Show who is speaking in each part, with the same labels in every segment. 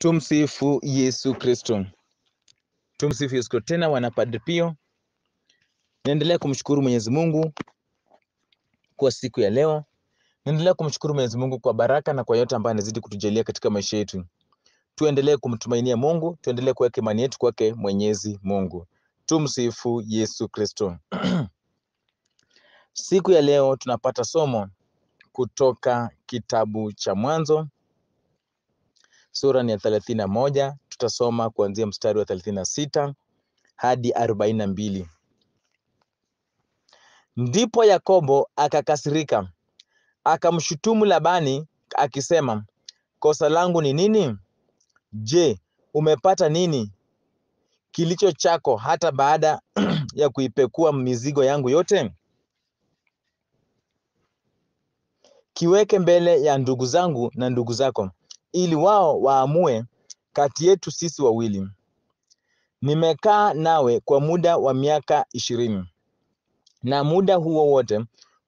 Speaker 1: Tumsifu Yesu Kristo. Tumsifu Yesu Kristo. Tena wana Padre Pio, naendelea kumshukuru Mwenyezi Mungu kwa siku ya leo. Naendelea kumshukuru Mwenyezi Mungu kwa baraka na kwa yote ambayo anazidi kutujalia katika maisha yetu. Tuendelee kumtumainia Mungu, tuendelee kuweka imani yetu kwake Mwenyezi Mungu. Tumsifu Yesu Kristo. Siku ya leo tunapata somo kutoka kitabu cha Mwanzo sura ni ya thelathini na moja. Tutasoma kuanzia mstari wa thelathini na sita hadi arobaini na mbili. Ndipo Yakobo akakasirika, akamshutumu Labani akisema, kosa langu ni nini? Je, umepata nini kilicho chako hata baada ya kuipekua mizigo yangu yote? Kiweke mbele ya ndugu zangu na ndugu zako, ili wao waamue kati yetu sisi wawili. Nimekaa nawe kwa muda wa miaka ishirini, na muda huo wote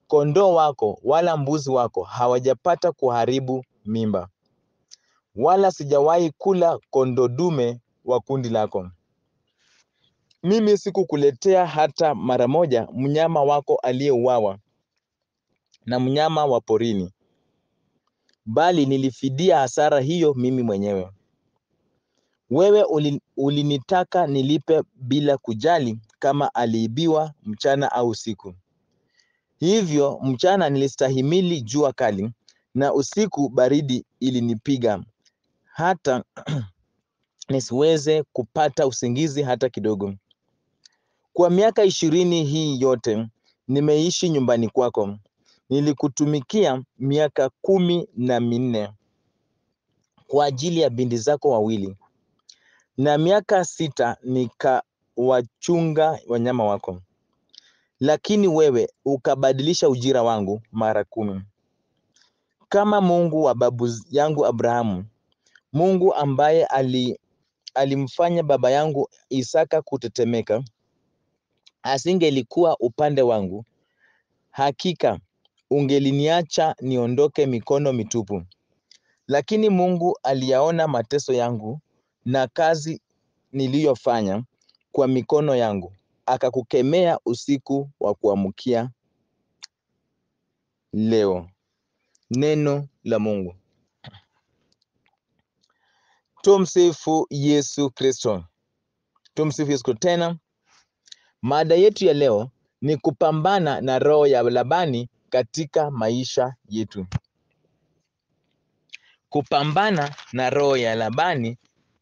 Speaker 1: kondoo wako wala mbuzi wako hawajapata kuharibu mimba, wala sijawahi kula kondoo dume wa kundi lako. Mimi sikukuletea hata mara moja mnyama wako aliyeuawa na mnyama wa porini, bali nilifidia hasara hiyo mimi mwenyewe. Wewe uli, ulinitaka nilipe bila kujali kama aliibiwa mchana au usiku. Hivyo mchana nilistahimili jua kali, na usiku baridi ilinipiga hata nisiweze kupata usingizi hata kidogo. Kwa miaka ishirini hii yote nimeishi nyumbani kwako, nilikutumikia miaka kumi na minne kwa ajili ya binti zako wawili, na miaka sita nikawachunga wanyama wako. Lakini wewe ukabadilisha ujira wangu mara kumi. Kama Mungu wa babu yangu Abrahamu, Mungu ambaye ali, alimfanya baba yangu Isaka kutetemeka, asingelikuwa upande wangu, hakika ungeliniacha niondoke mikono mitupu. Lakini Mungu aliyaona mateso yangu na kazi niliyofanya kwa mikono yangu, akakukemea usiku wa kuamkia leo. Neno la Mungu. Tumsifu Yesu Kristo. Tumsifu Yesu. Tena mada yetu ya leo ni kupambana na roho ya Labani katika maisha yetu. Kupambana na roho ya Labani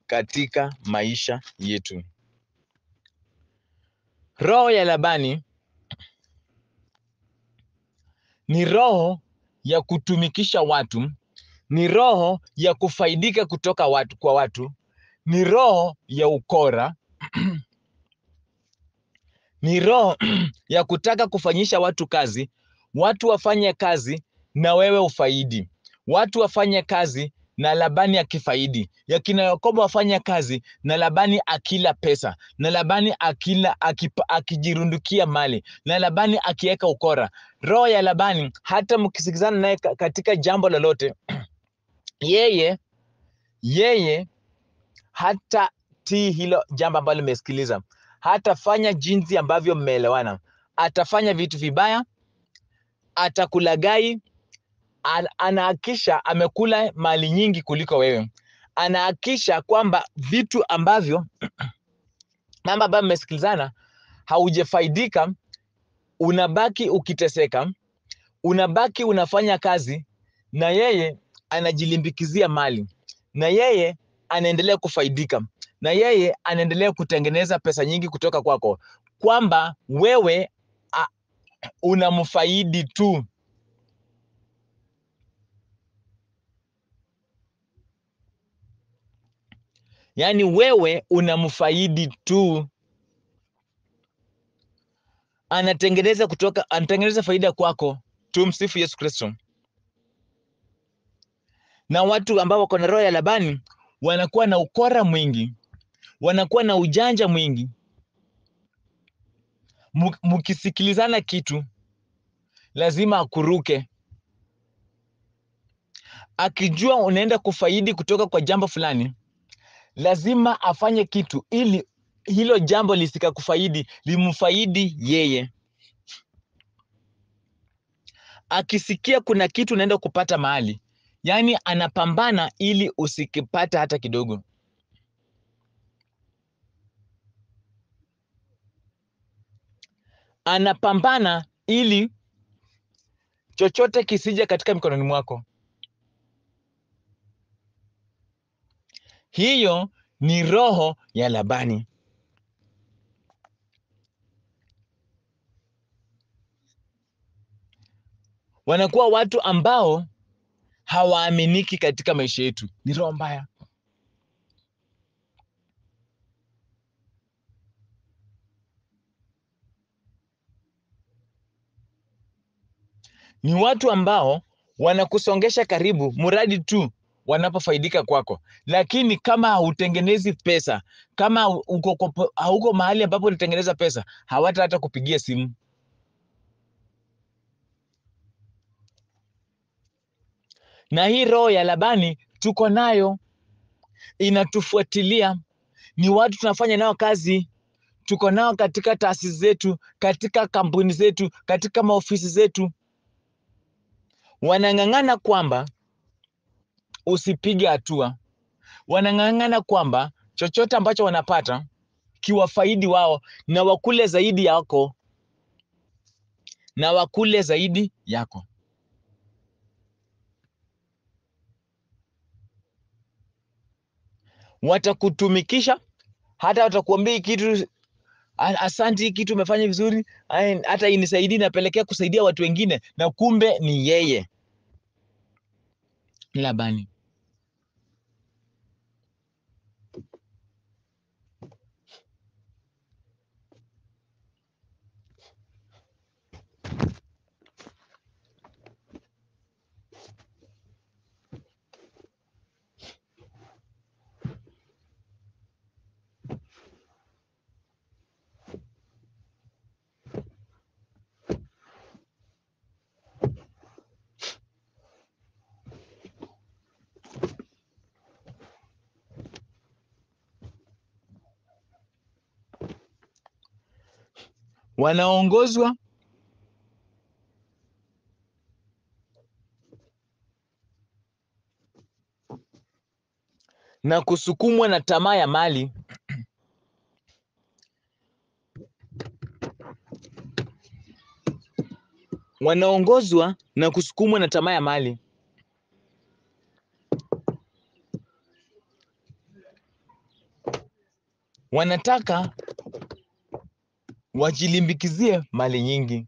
Speaker 1: katika maisha yetu. Roho ya Labani ni roho ya kutumikisha watu, ni roho ya kufaidika kutoka watu kwa watu, ni roho ya ukora ni roho ya kutaka kufanyisha watu kazi, watu wafanye kazi na wewe ufaidi, watu wafanye kazi na Labani akifaidi, yakina Yakobo wafanya kazi na Labani akila pesa, na Labani akila akipa, akijirundukia mali, na Labani akiweka ukora. Roho ya Labani, hata mkisikizana naye katika jambo lolote, yeye yeye hata tii hilo jambo ambalo limesikiliza hatafanya jinsi ambavyo mmeelewana. Atafanya vitu vibaya, atakulagai. anaakisha amekula mali nyingi kuliko wewe, anaakisha kwamba vitu ambavyo mambo ambayo mmesikilizana haujafaidika, unabaki ukiteseka, unabaki unafanya kazi na yeye anajilimbikizia mali, na yeye anaendelea kufaidika na yeye anaendelea kutengeneza pesa nyingi kutoka kwako, kwamba wewe unamfaidi tu. Yaani wewe unamfaidi tu, anatengeneza kutoka, anatengeneza faida kwako. Tumsifu Yesu Kristo. Na watu ambao wako na roho ya Labani wanakuwa na ukora mwingi wanakuwa na ujanja mwingi. Mkisikilizana kitu lazima akuruke, akijua unaenda kufaidi kutoka kwa jambo fulani, lazima afanye kitu ili hilo jambo lisikakufaidi, limfaidi yeye. Akisikia kuna kitu unaenda kupata mahali, yaani anapambana ili usikipata hata kidogo. Anapambana ili chochote kisije katika mikononi mwako. Hiyo ni roho ya Labani. Wanakuwa watu ambao hawaaminiki katika maisha yetu. Ni roho mbaya. Ni watu ambao wanakusongesha karibu mradi tu wanapofaidika kwako, lakini kama hautengenezi pesa, kama uko hauko mahali ambapo unatengeneza pesa, hawata hata kupigia simu. Na hii roho ya Labani tuko nayo, inatufuatilia. Ni watu tunafanya nao kazi, tuko nao katika taasisi zetu, katika kampuni zetu, katika maofisi zetu. Wanang'ang'ana kwamba usipige hatua, wanang'ang'ana kwamba chochote ambacho wanapata kiwafaidi wao na wakule zaidi yako na wakule zaidi yako. Watakutumikisha hata watakuambia kitu, asanti, kitu umefanya vizuri, hata inisaidii, napelekea kusaidia watu wengine, na kumbe ni yeye Labani. Wanaongozwa na kusukumwa na tamaa ya mali wanaongozwa na kusukumwa na tamaa ya mali. Wanataka wajilimbikizie mali nyingi,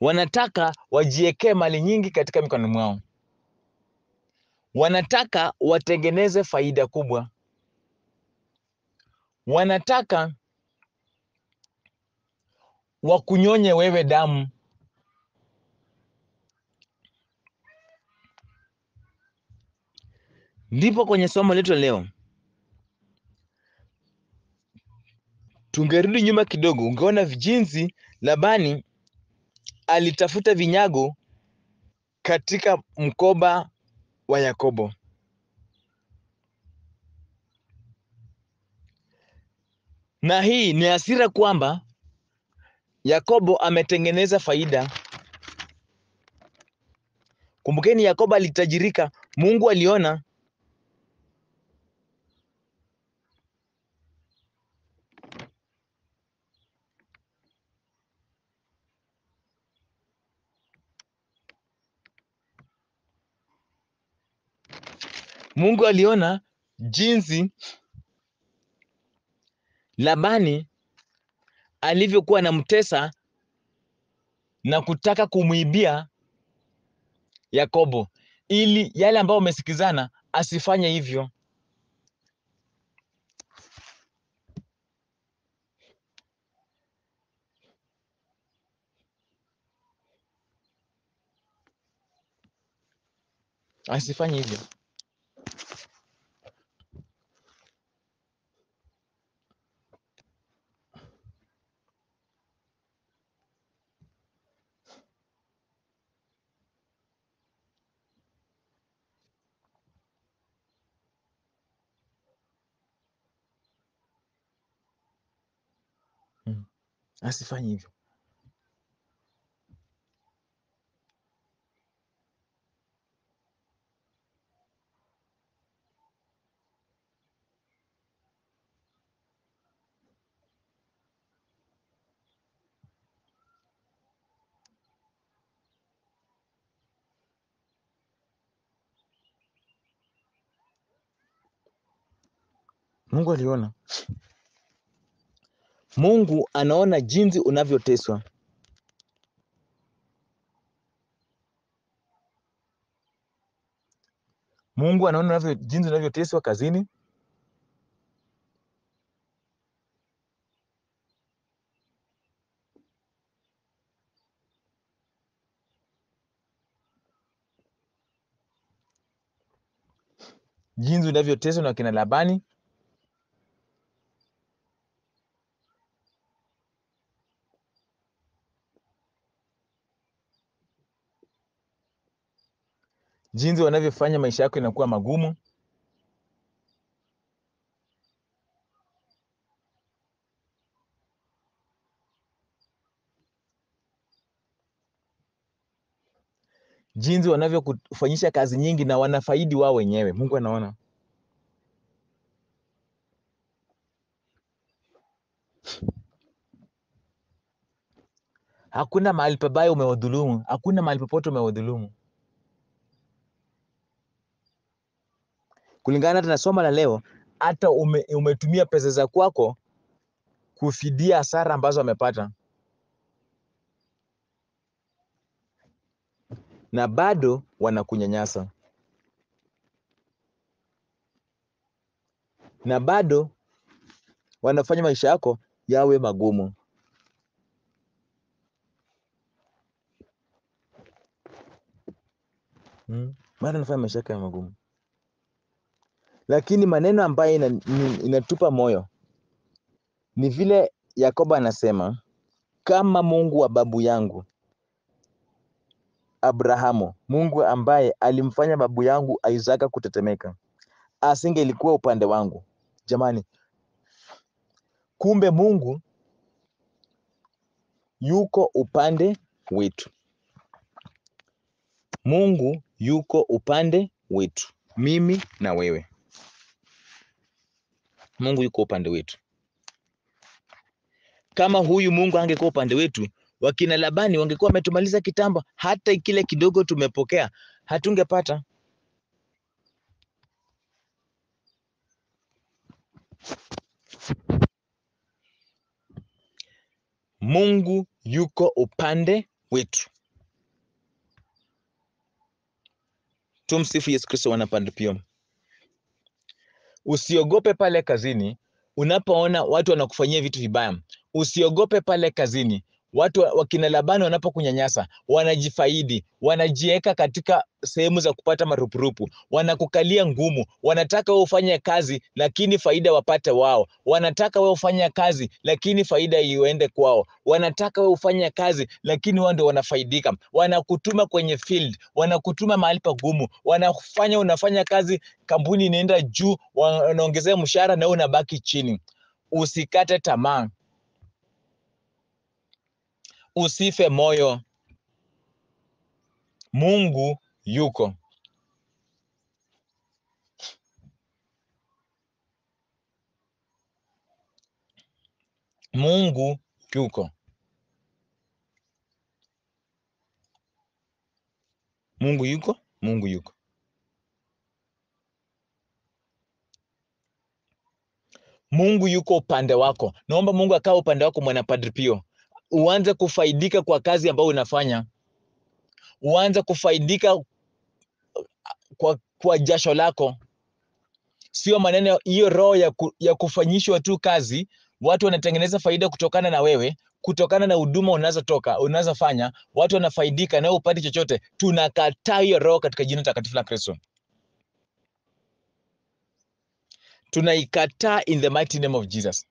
Speaker 1: wanataka wajiekee mali nyingi katika mikono mwao, wanataka watengeneze faida kubwa, wanataka wakunyonye wewe damu. Ndipo kwenye somo letu leo tungerudi nyuma kidogo, ungeona jinsi Labani alitafuta vinyago katika mkoba wa Yakobo. Na hii ni hasira kwamba Yakobo ametengeneza faida. Kumbukeni, Yakobo alitajirika. Mungu aliona Mungu aliona jinsi Labani alivyokuwa anamtesa na kutaka kumwibia Yakobo ili yale ambayo wamesikizana asifanye hivyo. Asifanye hivyo. Asifanye hivyo. Mungu aliona. Mungu anaona jinsi unavyoteswa. Mungu anaona jinsi unavyoteswa kazini. Jinsi unavyoteswa na kina Labani. Jinsi wanavyofanya maisha yako inakuwa magumu. Jinsi wanavyokufanyisha kazi nyingi na wanafaidi wao wenyewe. Mungu anaona. Hakuna mahali pabaya umewadhulumu, hakuna mahali popote umewadhulumu. Kulingana hata na somo la leo, hata ume, umetumia pesa za kwako kufidia hasara ambazo amepata, na bado wanakunyanyasa, na bado wanafanya maisha yako yawe magumu. Hmm. Bado wanafanya maisha yako yawe magumu, lakini maneno ambayo inatupa moyo ni vile Yakoba anasema, kama Mungu wa babu yangu Abrahamu, Mungu ambaye alimfanya babu yangu Isaka kutetemeka, asingelikuwa upande wangu. Jamani, kumbe Mungu yuko upande wetu. Mungu yuko upande wetu, mimi na wewe. Mungu yuko upande wetu. Kama huyu Mungu angekuwa upande wetu, wakina Labani wangekuwa wametumaliza kitambo. Hata kile kidogo tumepokea hatungepata. Mungu yuko upande wetu. Tumsifu Yesu Kristo, wanapande pio. Usiogope pale kazini unapoona watu wanakufanyia vitu vibaya. Usiogope pale kazini watu wa- wakina Labani wanapokunyanyasa, wanajifaidi, wanajiweka katika sehemu za kupata marupurupu, wanakukalia ngumu, wanataka wewe ufanye kazi lakini faida wapate wao, wanataka wewe ufanye kazi lakini faida iende kwao, wanataka wewe ufanye kazi lakini wao ndio wanafaidika, wanakutuma kwenye field, wanakutuma mahali pagumu, wanafanya unafanya kazi, kampuni inaenda juu, wanaongezea mshahara na wewe unabaki chini. Usikate tamaa, usife moyo. Mungu yuko. Mungu yuko. Mungu yuko. Mungu yuko. Mungu yuko upande wako. Naomba Mungu akawa upande wako, mwana Padri Pio, uanze kufaidika kwa kazi ambayo unafanya, uanze kufaidika kwa, kwa jasho lako, sio maneno hiyo roho ya, ku, ya kufanyishwa tu kazi. Watu wanatengeneza faida kutokana na wewe, kutokana na huduma unazotoka unazofanya, watu wanafaidika na upate chochote. Tunakataa hiyo roho katika jina takatifu la Kristo, tunaikataa in the mighty name of Jesus.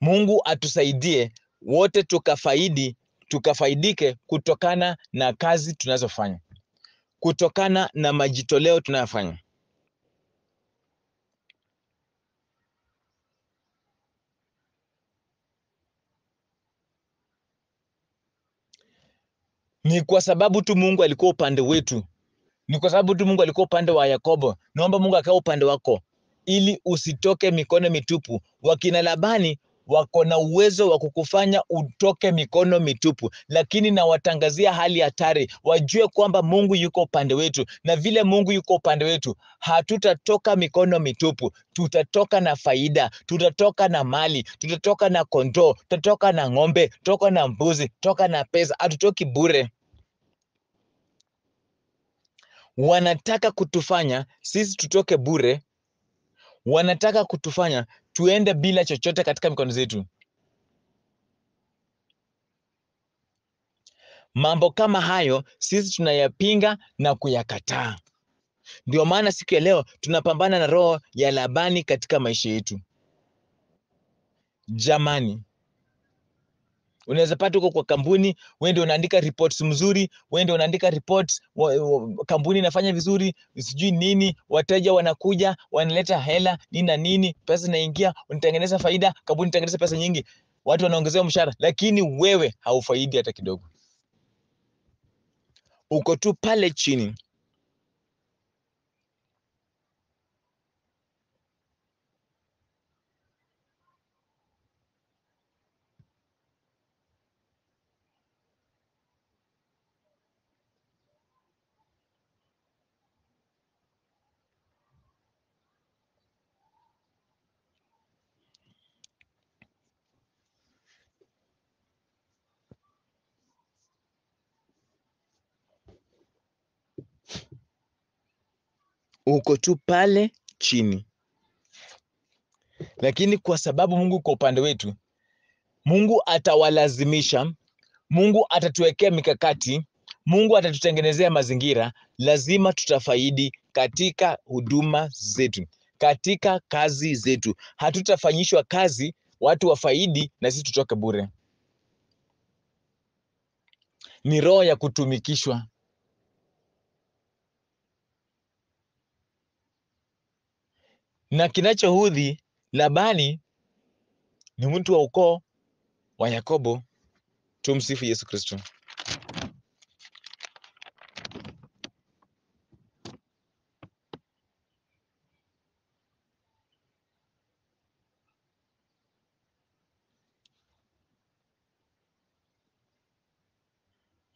Speaker 1: Mungu atusaidie wote tukafaidi, tukafaidike kutokana na kazi tunazofanya, kutokana na majitoleo tunayofanya. Ni kwa sababu tu Mungu alikuwa upande wetu, ni kwa sababu tu Mungu alikuwa upande wa Yakobo. Naomba Mungu akawa upande wako, ili usitoke mikono mitupu. Wakina Labani wako na uwezo wa kukufanya utoke mikono mitupu, lakini nawatangazia hali hatari, wajue kwamba Mungu yuko upande wetu, na vile Mungu yuko upande wetu, hatutatoka mikono mitupu. Tutatoka na faida, tutatoka na mali, tutatoka na kondoo, tutatoka na ng'ombe, tutatoka na mbuzi, tutatoka na pesa, hatutoki bure. Wanataka kutufanya sisi tutoke bure, wanataka kutufanya tuende bila chochote katika mikono zetu. Mambo kama hayo sisi tunayapinga na kuyakataa. Ndio maana siku ya leo tunapambana na roho ya Labani katika maisha yetu. Jamani, unaweza pata huko kwa kampuni, wewe ndio unaandika reports mzuri, wewe ndio unaandika reports, kampuni inafanya vizuri, sijui nini, wateja wanakuja, wanaleta hela nini na nini, pesa inaingia, unatengeneza faida, kampuni inatengeneza pesa nyingi, watu wanaongezewa mshahara, lakini wewe haufaidi hata kidogo. Uko tu pale chini. Uko tu pale chini, lakini kwa sababu Mungu kwa upande wetu, Mungu atawalazimisha, Mungu atatuwekea mikakati, Mungu atatutengenezea mazingira, lazima tutafaidi katika huduma zetu, katika kazi zetu. Hatutafanyishwa kazi watu wafaidi na sisi tutoke bure. Ni roho ya kutumikishwa. Na kinachohudhi Labani ni mtu wa ukoo wa Yakobo. Tumsifu Yesu Kristo.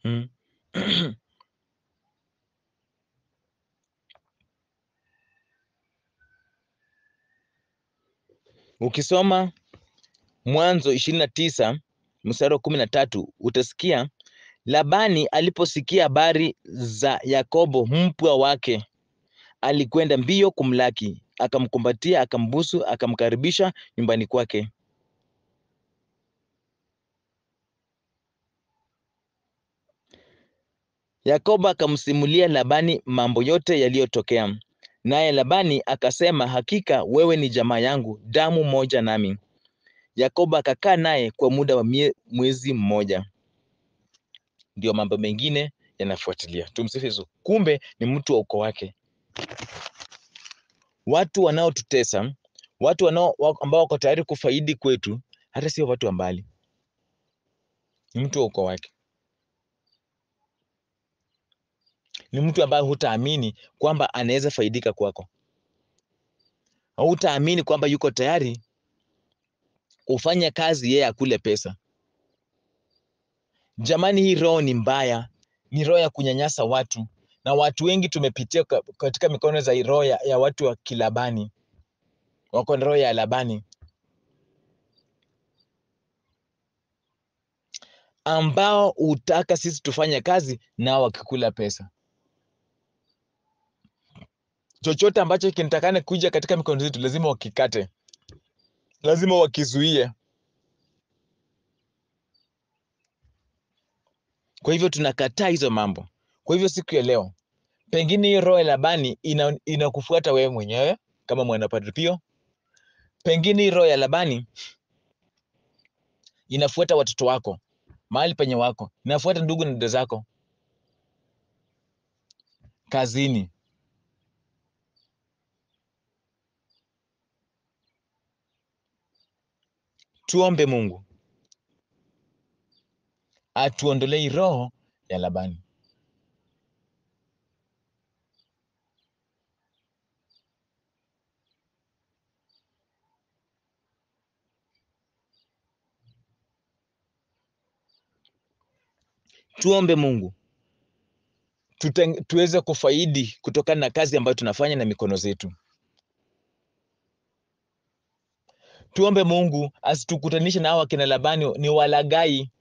Speaker 1: Hmm. Ukisoma Mwanzo ishirini na tisa mstari wa kumi na tatu utasikia Labani aliposikia habari za Yakobo mpwa wake, alikwenda mbio kumlaki, akamkumbatia, akambusu, akamkaribisha nyumbani kwake. Yakobo akamsimulia Labani mambo yote yaliyotokea, naye Labani akasema, hakika wewe ni jamaa yangu, damu moja nami. Yakobo akakaa naye kwa muda wa mwezi mmoja. Ndio mambo mengine yanafuatilia. Tumsifu Yesu. Kumbe ni mtu wa ukoo wake. Watu wanaotutesa, watu wanao ambao wako tayari kufaidi kwetu, hata sio watu wa mbali, ni mtu wa ukoo wake. Ni mtu ambaye hutaamini kwamba anaweza faidika kwako, hutaamini kwamba yuko tayari kufanya kazi yeye akule pesa. Jamani, hii roho ni mbaya, ni roho ya kunyanyasa watu, na watu wengi tumepitia katika mikono za roho ya, ya watu wa Kilabani, wako na roho ya Labani, ambao hutaka sisi tufanye kazi nao wakikula pesa. Chochote ambacho kinatakana kuja katika mikono zetu lazima wakikate, lazima wakizuie. Kwa hivyo tunakataa hizo mambo. Kwa hivyo siku ya leo, pengine hiyo roho ya Labani inakufuata ina, wewe mwenyewe kama mwana Padre Pio. Pengine hii roho ya Labani inafuata watoto wako mahali penye wako, inafuata ndugu na dada zako kazini. Tuombe Mungu atuondolei roho ya Labani. Tuombe Mungu tuweze kufaidi kutokana na kazi ambayo tunafanya na mikono zetu. Tuombe Mungu asitukutanishe na hawa kina Labani, ni walagai,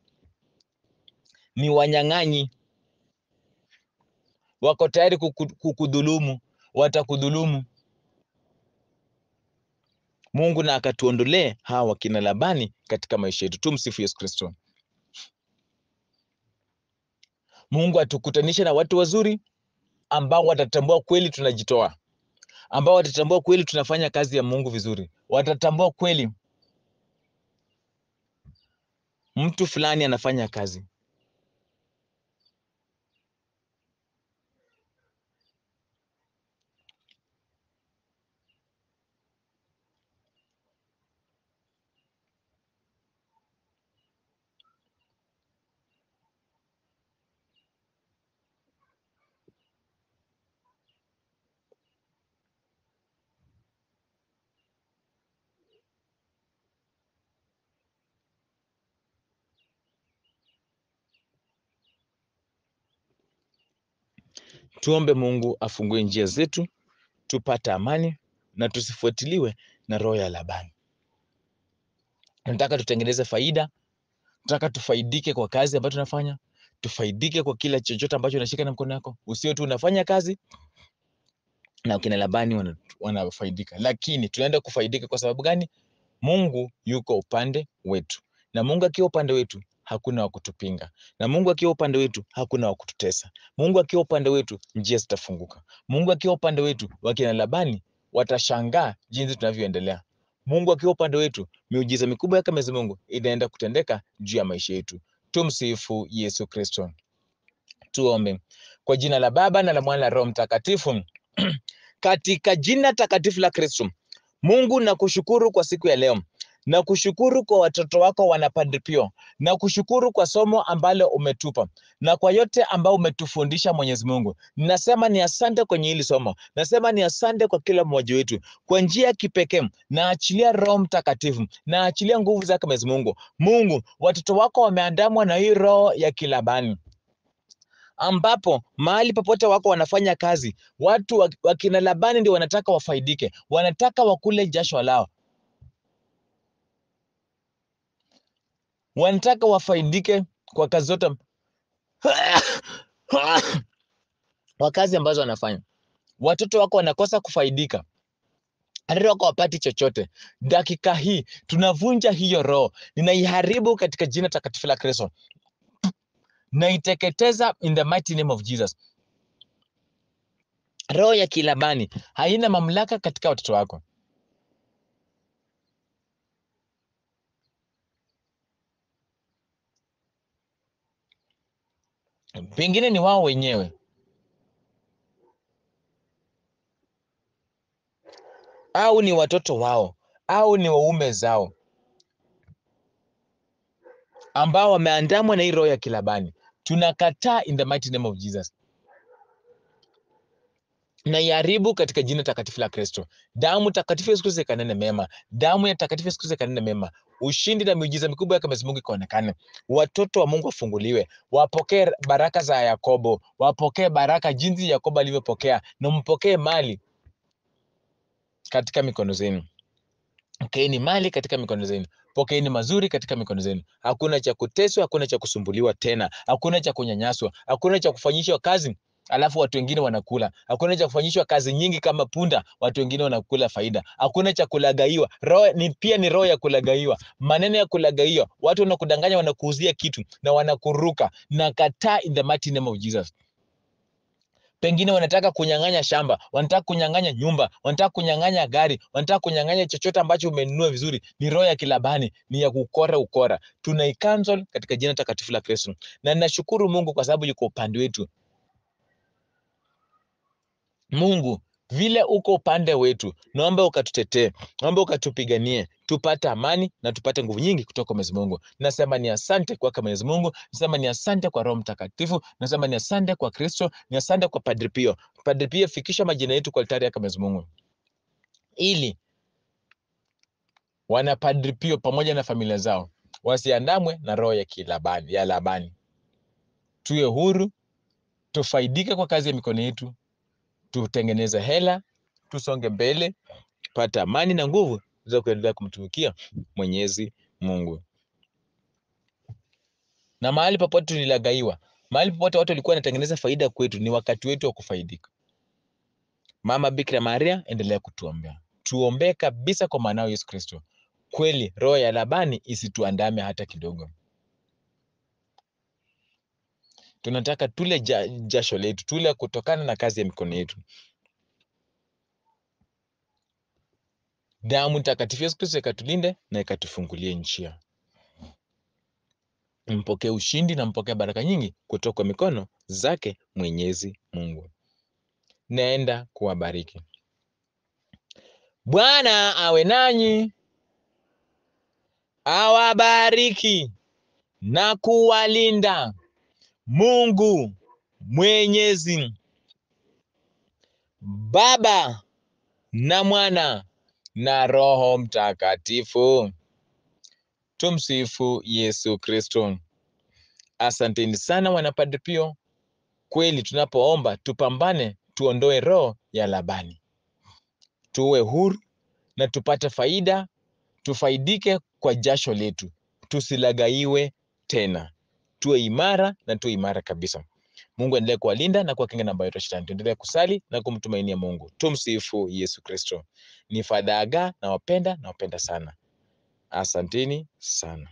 Speaker 1: ni wanyang'anyi, wako tayari kukudhulumu, watakudhulumu. Mungu na akatuondolee hawa wakina Labani katika maisha yetu. Tumsifu Yesu Kristo. Mungu atukutanishe na watu wazuri ambao watatambua kweli tunajitoa, ambao watatambua kweli tunafanya kazi ya Mungu vizuri, watatambua kweli mtu fulani anafanya kazi. Tuombe Mungu afungue njia zetu tupate amani na tusifuatiliwe na roho ya Labani. Nataka tutengeneze faida, nataka tufaidike kwa kazi ambayo tunafanya, tufaidike kwa kila chochote ambacho unashika na mkono wako. Usio tu unafanya kazi na kina Labani wanafaidika, wana lakini tunaenda kufaidika kwa sababu gani? Mungu yuko upande wetu, na Mungu akiwa upande wetu hakuna wa kutupinga, na Mungu akiwa upande wetu hakuna wa kututesa. Mungu akiwa upande wetu njia zitafunguka. Mungu akiwa upande wetu, wakina Labani watashangaa jinsi tunavyoendelea. Mungu akiwa upande wetu, miujiza mikubwa yake Mwenyezi Mungu inaenda kutendeka juu ya maisha yetu. Tumsifu Yesu Kristo. Tuombe. Kwa jina la Baba na la Mwana na Roho Mtakatifu. Katika jina takatifu la Kristo, Mungu nakushukuru kwa siku ya leo na kushukuru kwa watoto wako wana Padre Pio, na kushukuru kwa somo ambalo umetupa. Na kwa yote ambao umetufundisha Mwenyezi Mungu. Ninasema ni asante kwenye hili somo, nasema ni asante kwa kila mmoja wetu. Kwa njia ya kipekee. Naachilia Roho Mtakatifu, naachilia nguvu zake Mwenyezi Mungu. Mungu, watoto wako wameandamwa na hii roho ya kilabani. Ambapo mahali popote wako wanafanya kazi, watu wakina Labani ndio wanataka wafaidike, wanataka wakule jasho lao, wanataka wafaidike kwa kazi zote kwa kazi ambazo wanafanya. Watoto wako wanakosa kufaidika, watoto wako wapati chochote. Dakika hii tunavunja hiyo roho, ninaiharibu katika jina takatifu la Kristo, naiteketeza in the mighty name of Jesus. Roho ya kilabani haina mamlaka katika watoto wako. Pengine ni wao wenyewe au ni watoto wao au ni waume zao ambao wameandamwa na hii roho ya kilabani. Tunakataa in the mighty name of Jesus na iharibu katika jina takatifu la Kristo. Damu takatifu Yesu Kristo ikanene mema, damu ya takatifu Yesu Kristo ikanene mema. Ushindi na miujiza mikubwa ya Mwenyezi Mungu ikaonekane. Watoto wa Mungu wafunguliwe, wapokee baraka za Yakobo, wapokee baraka jinsi Yakobo alivyopokea, na mpokee mali katika mikono zenu. Pokeeni mali katika mikono zenu, pokeeni mazuri katika mikono zenu. Hakuna cha kuteswa, hakuna cha kusumbuliwa tena, hakuna cha kunyanyaswa, hakuna cha kufanyishwa kazi alafu watu wengine wanakula. Hakuna cha kufanyishwa kazi nyingi kama punda, watu wengine wanakula faida. Hakuna cha kulagaiwa. Roho ni pia ni roho ya kulagaiwa, maneno ya kulagaiwa. Watu wanakudanganya, wanakuuzia kitu na wanakuruka. Na kataa in the mighty name of Jesus. Pengine wanataka kunyang'anya shamba, wanataka kunyang'anya nyumba, wanataka kunyang'anya gari, wanataka kunyang'anya chochote ambacho umenunua vizuri. Ni roho ya kilabani, ni ya kukora ukora. Tunaicancel katika jina takatifu la Kristo, na ninashukuru Mungu kwa sababu yuko upande wetu. Mungu vile uko upande wetu, naomba ukatutetee, naomba ukatupiganie, tupate amani na tupate nguvu nyingi kutoka Mwenyezi Mungu. Nasema ni asante kwake Mwenyezi Mungu, nasema ni asante kwa Roho Mtakatifu, nasema ni asante kwa Kristo, ni asante kwa Padre Pio. Padre Pio, fikisha majina yetu kwa altari yake Mwenyezi Mungu, ili wana Padre Pio pamoja na familia zao wasiandamwe na roho ya kilabani, ya Labani. Tuwe huru, tufaidike kwa kazi ya mikono yetu, tutengeneze hela, tusonge mbele, pata amani na nguvu za kuendelea kumtumikia Mwenyezi Mungu. Na mahali popote tulilagaiwa, mahali popote watu walikuwa wanatengeneza faida kwetu, ni wakati wetu wa kufaidika. Mama Bikira Maria, endelea kutuombea, tuombee kabisa kwa maana Yesu Kristo. Kweli roho ya Labani isituandame hata kidogo. Tunataka tule jasho letu, tule kutokana na kazi ya mikono yetu. Damu takatifu Yesu Kristo ikatulinde na ikatufungulie njia. Mpokee ushindi na mpokee baraka nyingi kutoka kwa mikono zake Mwenyezi Mungu. Naenda kuwabariki. Bwana awe nanyi, awabariki na kuwalinda. Mungu Mwenyezi, Baba na Mwana na Roho Mtakatifu. Tumsifu Yesu Kristo. Asanteni sana wanapadre Pio. Kweli tunapoomba tupambane, tuondoe roho ya Labani, tuwe huru na tupate faida, tufaidike kwa jasho letu, tusilagaiwe tena, tuwe imara na tuwe imara kabisa. Mungu aendelee kuwalinda na kuwakinga na mbaya shetani. Tuendelee kusali na kumtumainia Mungu. Tumsifu Yesu Kristo. Ni wapenda nawapenda nawapenda sana. Asanteni sana.